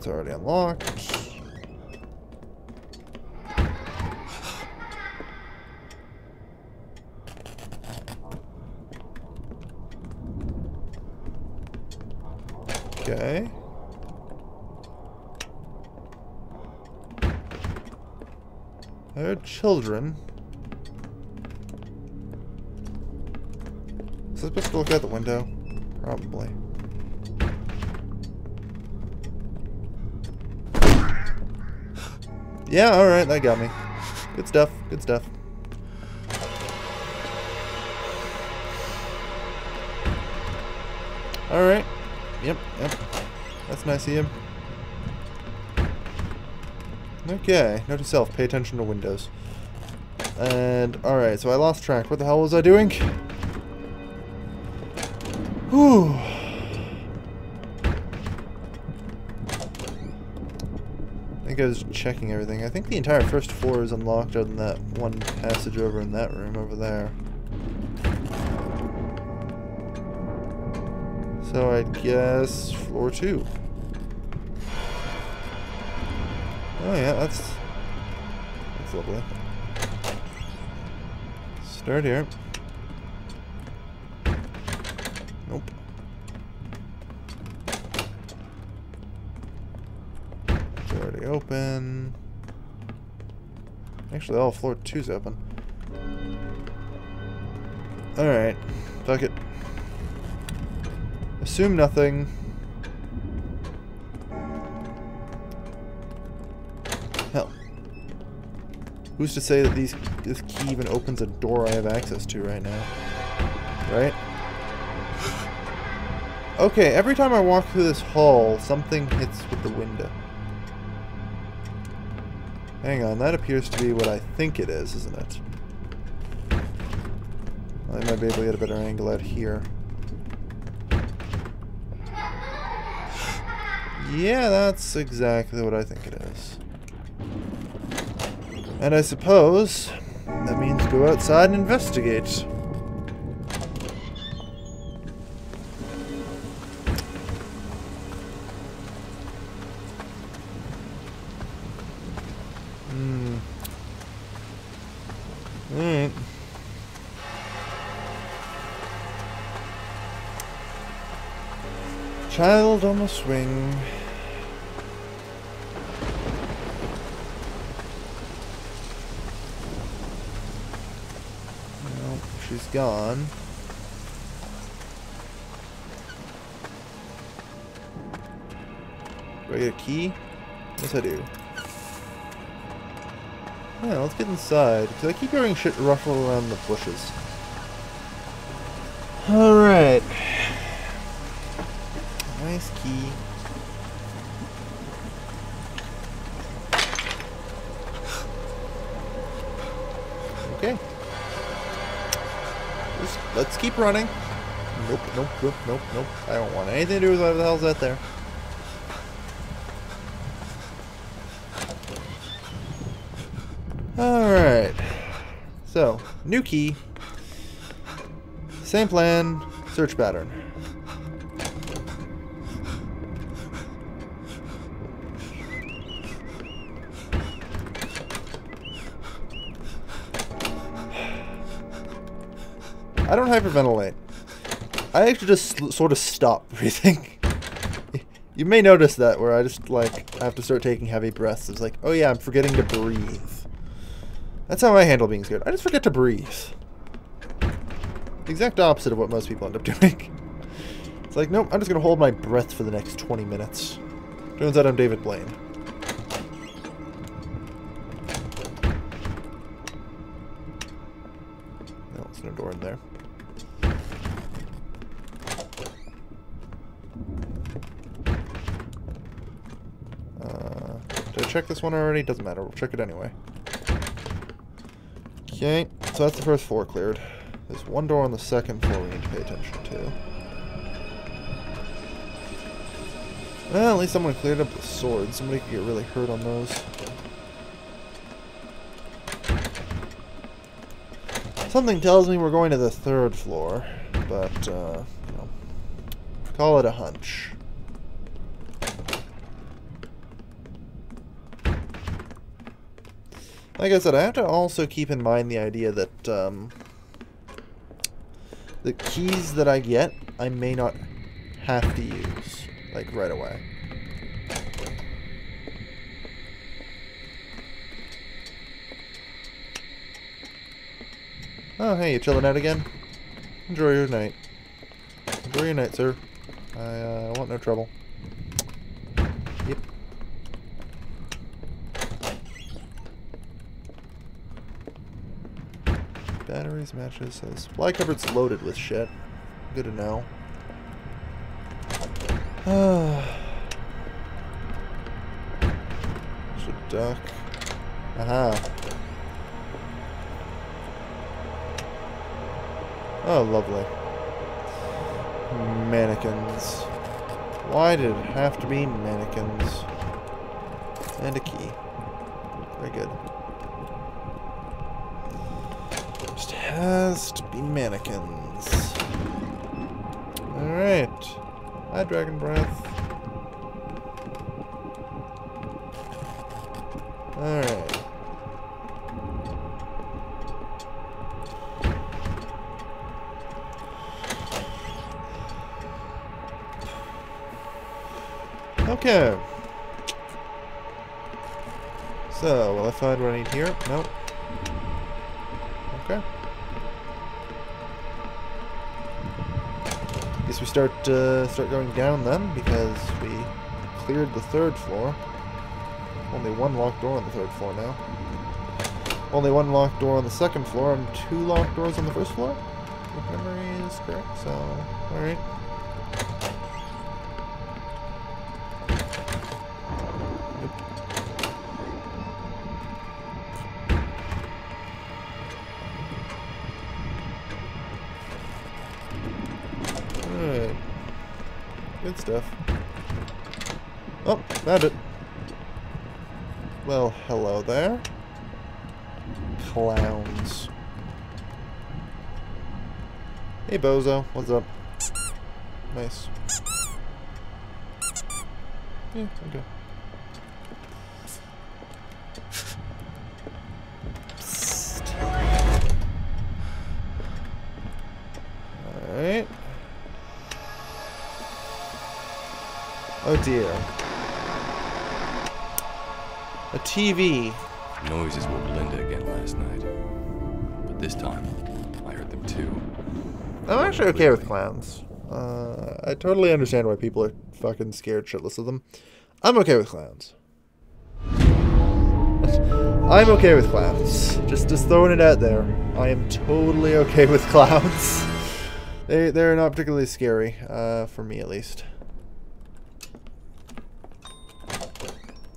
That's already unlocked. Okay. There are children. Is I supposed to look out the window? Probably. Yeah, alright, that got me. Good stuff, good stuff. Alright. Yep, yep. That's nice of you. Okay, note to self, pay attention to windows. And, alright, so I lost track. What the hell was I doing? Whew. Think I was checking everything. I think the entire first floor is unlocked other than that one passage over in that room over there. So I guess floor two. Oh yeah, that's that's lovely. Start here. Open. Actually, all floor two's open. Alright. Fuck it. Assume nothing. Hell. Who's to say that these this key even opens a door I have access to right now? Right? Okay, every time I walk through this hall, something hits with the window. Hang on, that appears to be what I think it is, isn't it? I might be able to get a better angle out here. Yeah, that's exactly what I think it is. And I suppose that means go outside and investigate. Alright. Child on the swing. Well, she's gone. Do I get a key? Yes, I do. Yeah, let's get inside, because I keep hearing shit ruffle around the bushes. Alright. Nice key. Okay. Just, let's keep running. Nope, nope, nope, nope, nope. I don't want anything to do with whatever the hell's out there. Alright. So, new key. Same plan, search pattern. I don't hyperventilate. I actually just sort of stop breathing. you may notice that where I just like I have to start taking heavy breaths. It's like, oh yeah, I'm forgetting to breathe. That's how I handle being scared. I just forget to breathe. The exact opposite of what most people end up doing. It's like, nope, I'm just gonna hold my breath for the next 20 minutes. Turns out I'm David Blaine. No, there's no door in there. Uh, did I check this one already? Doesn't matter. We'll check it anyway. Okay, so that's the first floor cleared. There's one door on the second floor we need to pay attention to. Well, at least I'm gonna cleared up the sword. Somebody could get really hurt on those. Something tells me we're going to the third floor, but, uh, you know, call it a hunch. Like I said, I have to also keep in mind the idea that um, the keys that I get, I may not have to use, like, right away. Oh, hey, you chilling out again? Enjoy your night. Enjoy your night, sir. I uh, want no trouble. Batteries, matches, uh, supply cupboard's loaded with shit. Good to know. There's a duck. Aha. Oh, lovely. Mannequins. Why did it have to be mannequins? And a key. Very good. Has to be mannequins. Alright. Hi, Dragon Breath. Alright. Okay. So, will I find what I need here? Nope. Okay. Start uh, start going down then, because we cleared the third floor. Only one locked door on the third floor now. Only one locked door on the second floor, and two locked doors on the first floor? If memory is correct, so... Alright. Stuff. Oh, found it. Well, hello there. Clowns. Hey, Bozo. What's up? Nice. Yeah, okay. Dear. A TV. Noises woke Linda again last night. But this time, I heard them too. I'm actually okay with clowns. Uh, I totally understand why people are fucking scared shitless of them. I'm okay with clowns. I'm okay with clowns. Just just throwing it out there. I am totally okay with clowns. they they're not particularly scary, uh, for me at least.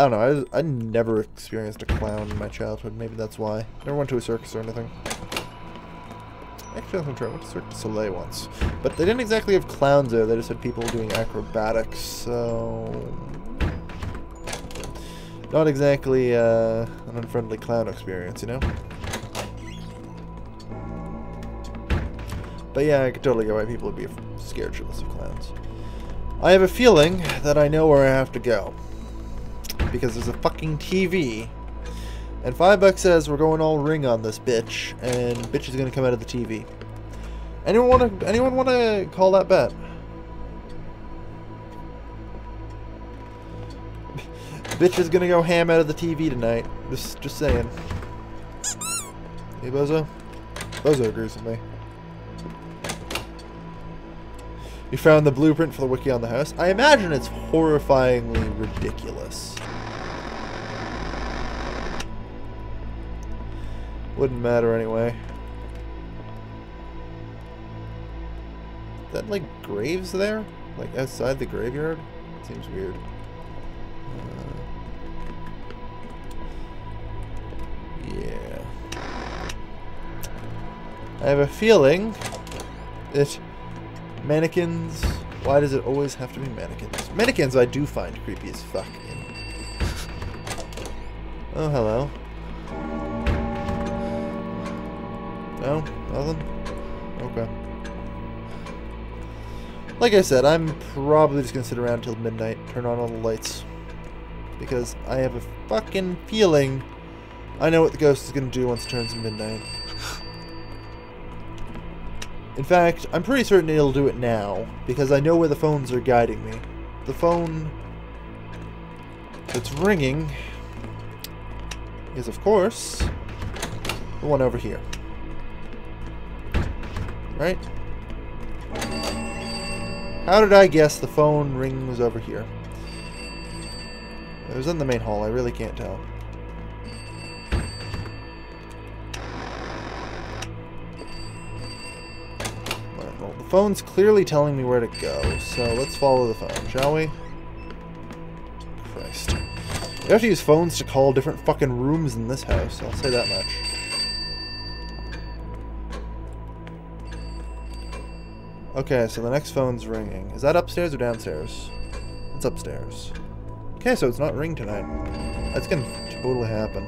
I don't know. I, I never experienced a clown in my childhood. Maybe that's why. Never went to a circus or anything. Actually, I'm trying. I went to Cirque du Soleil once, but they didn't exactly have clowns there. They just had people doing acrobatics. So not exactly uh, an unfriendly clown experience, you know. But yeah, I could totally get why people would be scared shitless of clowns. I have a feeling that I know where I have to go. Because there's a fucking TV. And Five Bucks says we're going all ring on this bitch, and bitch is gonna come out of the TV. Anyone wanna anyone wanna call that bet? bitch is gonna go ham out of the TV tonight. Just just saying. Hey Bozo? Bozo agrees with me. You found the blueprint for the wiki on the house? I imagine it's horrifyingly ridiculous. Wouldn't matter anyway. Is that like graves there? Like outside the graveyard? Seems weird. Uh, yeah. I have a feeling that mannequins. Why does it always have to be mannequins? Mannequins I do find creepy as fuck. Oh, hello. No? Nothing? Okay. Like I said, I'm probably just gonna sit around till midnight, turn on all the lights. Because I have a fucking feeling I know what the ghost is to do once it turns midnight. In fact, I'm pretty certain it'll do it now, because I know where the phones are guiding me. The phone that's ringing is, of course, the one over here. Right? How did I guess the phone ring was over here? It was in the main hall, I really can't tell. Right, well, the phone's clearly telling me where to go, so let's follow the phone, shall we? Christ. You have to use phones to call different fucking rooms in this house, I'll say that much. Okay, so the next phone's ringing. Is that upstairs or downstairs? It's upstairs. Okay, so it's not ring tonight. That's gonna totally happen.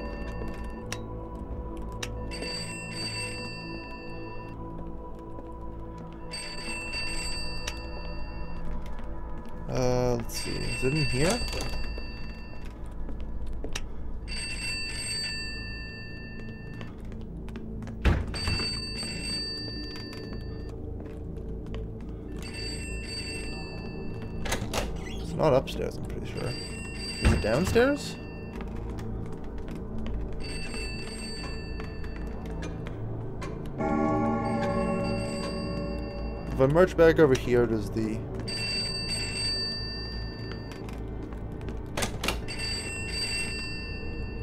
Uh, let's see. Is it in here? Not upstairs, I'm pretty sure. Is it downstairs? If I march back over here, does the...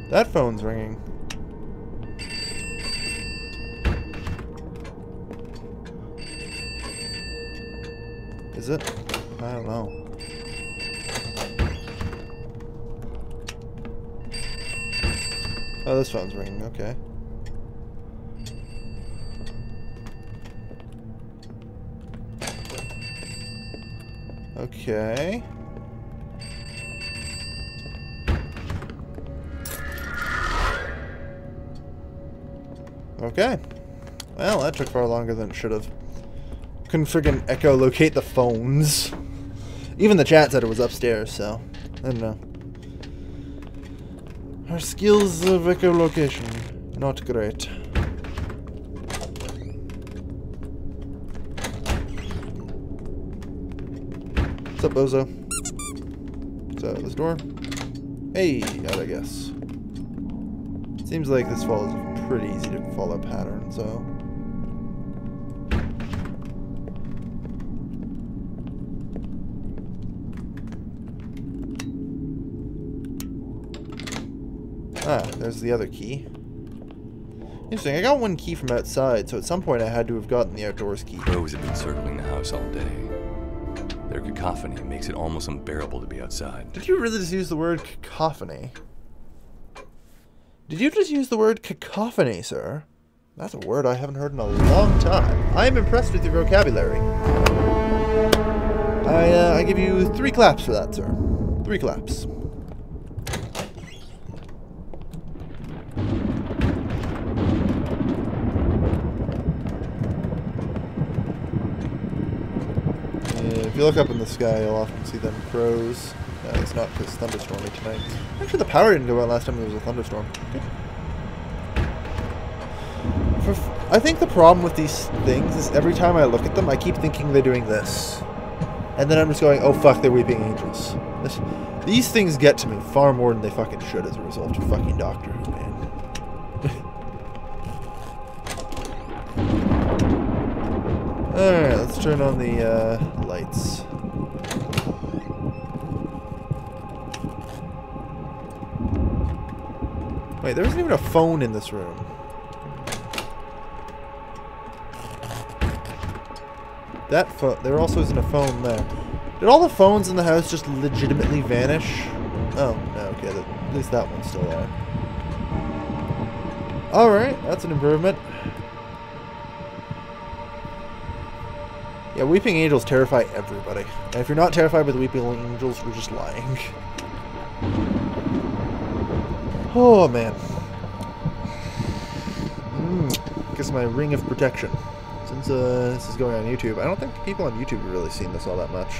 That phone's ringing. Is it? I don't know. Oh, this phone's ringing, okay. Okay. Okay. Well, that took far longer than it should have. Couldn't friggin' echolocate the phones. Even the chat said it was upstairs, so... I don't know. Our skills uh, of echolocation, not great. What's up, Bozo? So, this door? Hey, out I guess. Seems like this follows a pretty easy to follow pattern, so... Ah, there's the other key. Interesting, I got one key from outside, so at some point I had to have gotten the outdoors key. Crows have been circling the house all day. Their cacophony makes it almost unbearable to be outside. Did you really just use the word cacophony? Did you just use the word cacophony, sir? That's a word I haven't heard in a long time. I am impressed with your vocabulary. I, uh, I give you three claps for that, sir. Three claps. If you look up in the sky, you'll often see them crows. Uh, it's not because thunderstormy tonight. Actually, the power didn't go out last time there was a thunderstorm. For, I think the problem with these things is every time I look at them, I keep thinking they're doing this. And then I'm just going, oh fuck, they're weeping angels. This, these things get to me far more than they fucking should as a result of fucking Doctor Who, man. Alright, let's turn on the uh, lights. Wait, there isn't even a phone in this room. That phone, there also isn't a phone there. Did all the phones in the house just legitimately vanish? Oh, no, okay, at least that one's still there. Alright, that's an improvement. Yeah, Weeping Angels terrify everybody. And if you're not terrified by the Weeping Angels, you're just lying. Oh, man. Mm, guess my ring of protection. Since uh, this is going on YouTube, I don't think people on YouTube have really seen this all that much.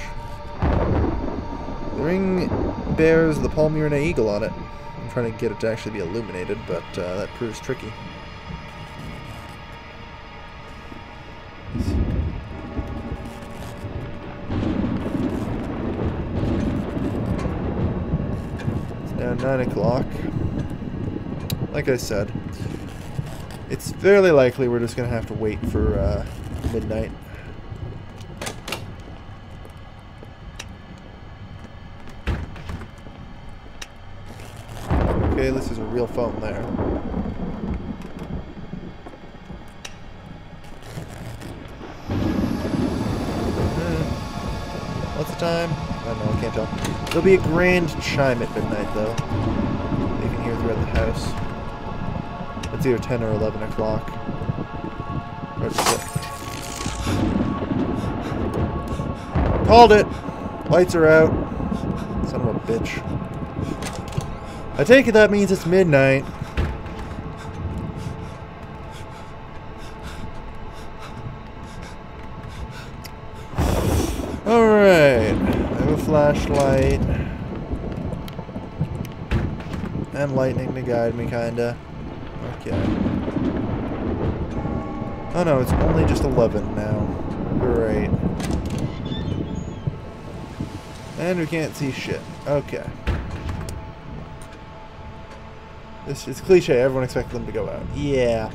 The ring bears the Palmyrna eagle on it. I'm trying to get it to actually be illuminated, but uh, that proves tricky. 9 o'clock. Like I said, it's fairly likely we're just going to have to wait for uh, midnight. Okay, this is a real phone there. Uh, What's the time? I don't know, I can't tell. There'll be a grand chime at midnight, though. You can hear throughout the house. It's either 10 or 11 o'clock. Called it! Lights are out. Son of a bitch. I take it that means it's midnight. Flashlight. And lightning to guide me, kinda. Okay. Oh no, it's only just 11 now. Great. And we can't see shit. Okay. It's, it's cliche. Everyone expects them to go out. Yeah.